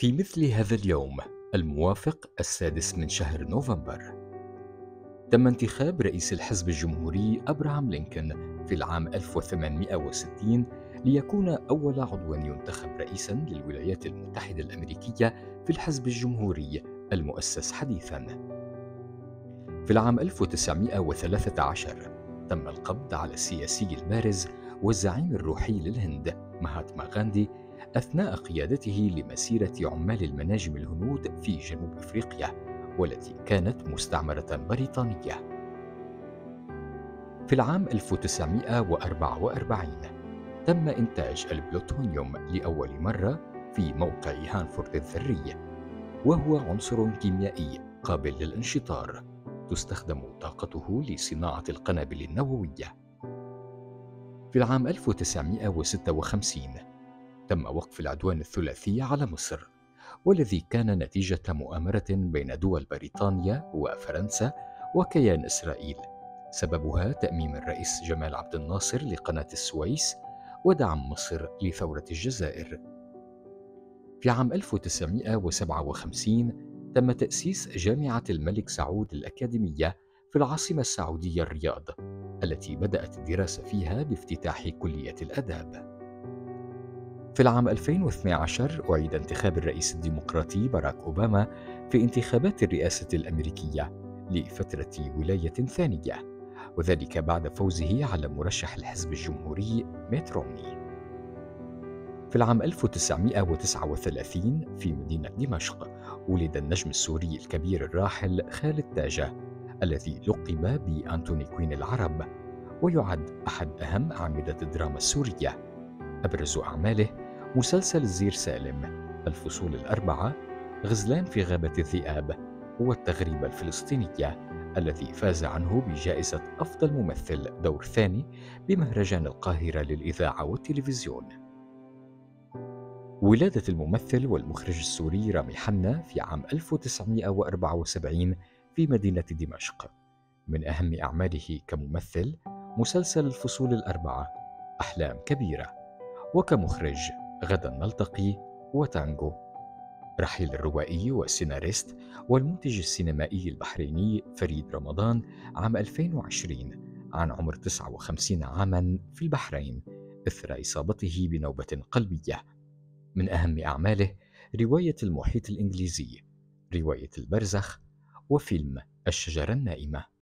في مثل هذا اليوم الموافق السادس من شهر نوفمبر. تم انتخاب رئيس الحزب الجمهوري أبراهام لينكولن في العام 1860 ليكون أول عضو ينتخب رئيسا للولايات المتحدة الأمريكية في الحزب الجمهوري المؤسس حديثا. في العام 1913 تم القبض على السياسي البارز والزعيم الروحي للهند مهاتما غاندي أثناء قيادته لمسيرة عمال المناجم الهنود في جنوب أفريقيا والتي كانت مستعمرة بريطانية. في العام 1944 تم إنتاج البلوتونيوم لأول مرة في موقع هانفورد الذري وهو عنصر كيميائي قابل للانشطار تستخدم طاقته لصناعة القنابل النووية. في العام 1956 تم وقف العدوان الثلاثي على مصر والذي كان نتيجة مؤامرة بين دول بريطانيا وفرنسا وكيان إسرائيل سببها تأميم الرئيس جمال عبد الناصر لقناة السويس ودعم مصر لثورة الجزائر في عام 1957 تم تأسيس جامعة الملك سعود الأكاديمية في العاصمة السعودية الرياض التي بدأت الدراسة فيها بافتتاح كلية الآداب. في العام 2012 أعيد انتخاب الرئيس الديمقراطي باراك أوباما في انتخابات الرئاسة الأمريكية لفترة ولاية ثانية وذلك بعد فوزه على مرشح الحزب الجمهوري ميت رومني. في العام 1939 في مدينة دمشق ولد النجم السوري الكبير الراحل خالد تاجة الذي لقب بأنتوني كوين العرب ويعد أحد أهم أعمدة الدراما السورية. أبرز أعماله مسلسل الزير سالم الفصول الأربعة غزلان في غابة الذئاب والتغريبة الفلسطينية الذي فاز عنه بجائزة أفضل ممثل دور ثاني بمهرجان القاهرة للإذاعة والتلفزيون. ولادة الممثل والمخرج السوري رامي حنا في عام 1974 في مدينة دمشق. من أهم أعماله كممثل مسلسل الفصول الأربعة أحلام كبيرة، وكمخرج غدا نلتقي وتانجو رحيل الروائي والسيناريست والمنتج السينمائي البحريني فريد رمضان عام 2020 عن عمر 59 عاما في البحرين إثر إصابته بنوبة قلبية. من أهم أعماله رواية المحيط الإنجليزي رواية البرزخ وفيلم الشجرة النائمة.